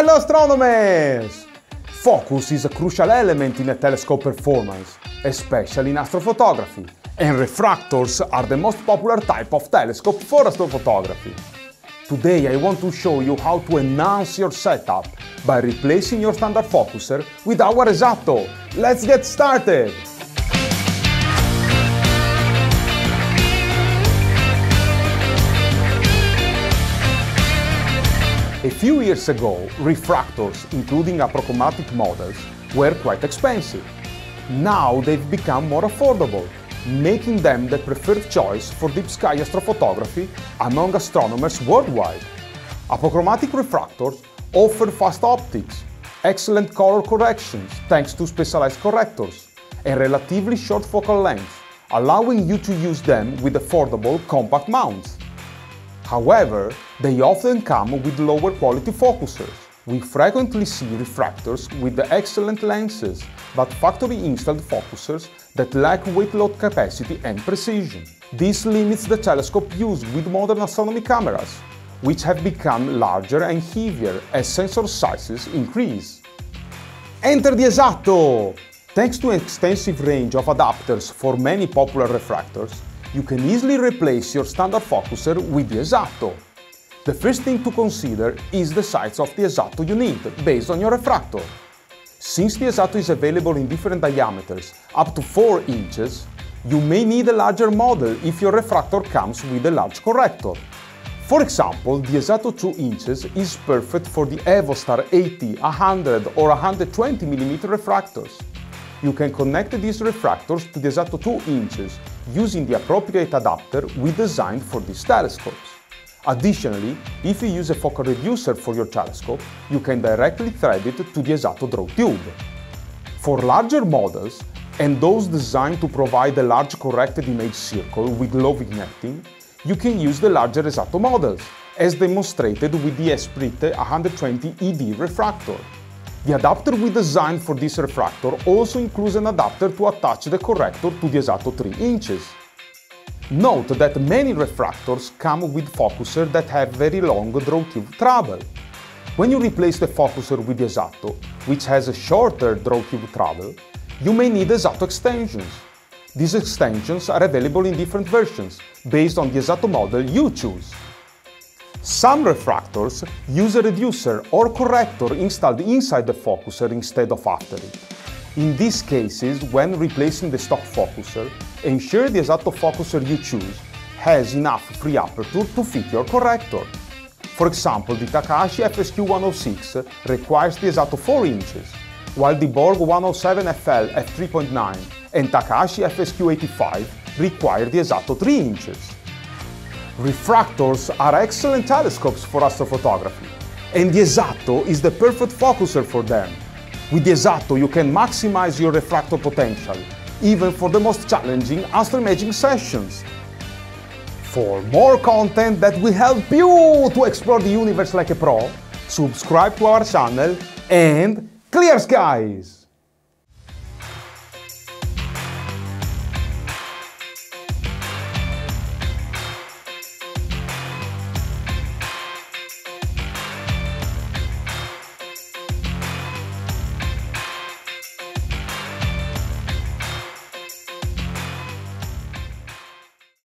Hello astronomers! Focus is a crucial element in a telescope performance, especially in astrophotography, and refractors are the most popular type of telescope for astrophotography. Today I want to show you how to enhance your setup by replacing your standard focuser with our Esatto. Let's get started! A few years ago, refractors, including achromatic models, were quite expensive. Now they've become more affordable, making them the preferred choice for deep sky astrophotography among astronomers worldwide. Apochromatic refractors offer fast optics, excellent color corrections thanks to specialized correctors, and relatively short focal length, allowing you to use them with affordable compact mounts. However, they often come with lower quality focusers. We frequently see refractors with excellent lenses, but factory installed focusers that lack weight load capacity and precision. This limits the telescope used with modern astronomy cameras, which have become larger and heavier as sensor sizes increase. Enter the Esatto! Thanks to an extensive range of adapters for many popular refractors, you can easily replace your standard focuser with the Esatto. The first thing to consider is the size of the Esatto you need, based on your refractor. Since the Esatto is available in different diameters, up to 4 inches, you may need a larger model if your refractor comes with a large corrector. For example, the Esatto 2 inches is perfect for the EvoStar 80, 100 or 120mm refractors. You can connect these refractors to the Esatto 2 inches using the appropriate adapter we designed for these telescopes. Additionally, if you use a focal reducer for your telescope, you can directly thread it to the Esatto draw tube. For larger models, and those designed to provide a large corrected image circle with low vignetting, you can use the larger Esatto models, as demonstrated with the Esprit 120 ED refractor. The adapter we designed for this refractor also includes an adapter to attach the corrector to the Esatto 3 inches. Note that many refractors come with focusers that have very long draw tube travel. When you replace the focuser with the Esatto, which has a shorter draw tube travel, you may need Esatto extensions. These extensions are available in different versions, based on the Esatto model you choose. Some refractors use a reducer or corrector installed inside the focuser instead of after it. In these cases, when replacing the stock focuser, ensure the Esatto focuser you choose has enough free aperture to fit your corrector. For example, the Takahashi FSQ 106 requires the Esatto 4 inches, while the Borg 107FL f3.9 and Takahashi FSQ 85 require the Esatto 3 inches. Refractors are excellent telescopes for astrophotography, and the Esatto is the perfect focuser for them. With the Esatto, you can maximize your refractor potential, even for the most challenging astroimaging sessions. For more content that will help you to explore the universe like a pro, subscribe to our channel and clear skies!